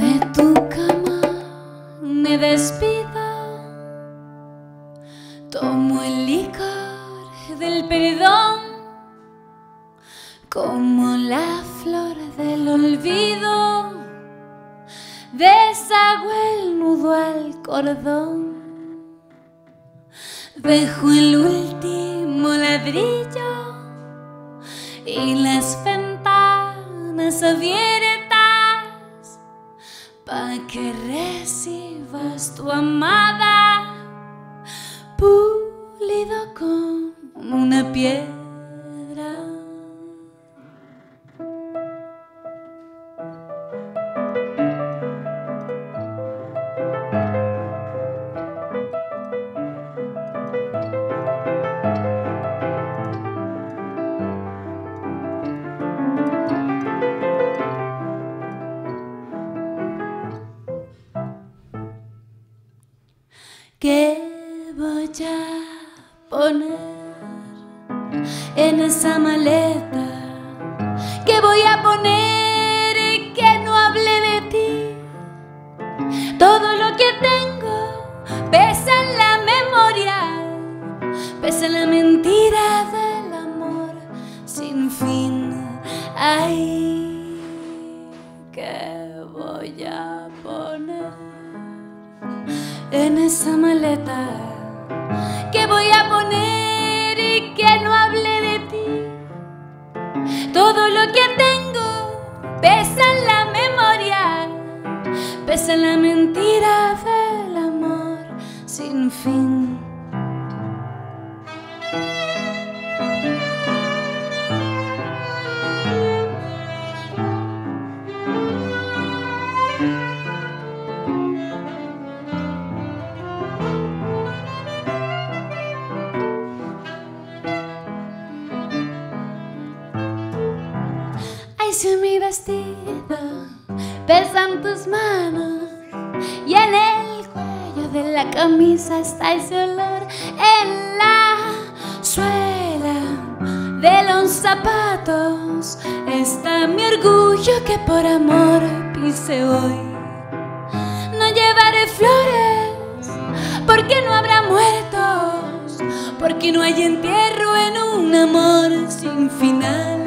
de tu cama me despido. Tomo el licor del perdón como la flor del olvido. Deshago el nudo al cordón. Dejo el último ladrillo y las ventanas abiertas para que recibas tu amada pulido como una piedra. ¿Qué voy a poner en esa maleta? ¿Qué voy a poner que no hable de ti? Todo lo que tengo pesa en la memoria, pesa en la mentira del amor sin fin. Ay, ¿qué voy a poner? En esa maleta que voy a poner y que no hable de ti. Todo lo que tengo pesa en la memoria, pesa en la mentira Mi vestido pesan tus manos y en el cuello de la camisa está ese olor en la suela de los zapatos está mi orgullo que por amor pise hoy. No llevaré flores porque no habrá muertos, porque no hay entierro en un amor sin final.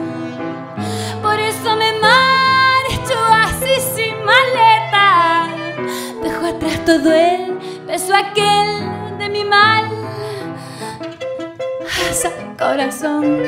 todo el peso aquel de mi mal. San corazón.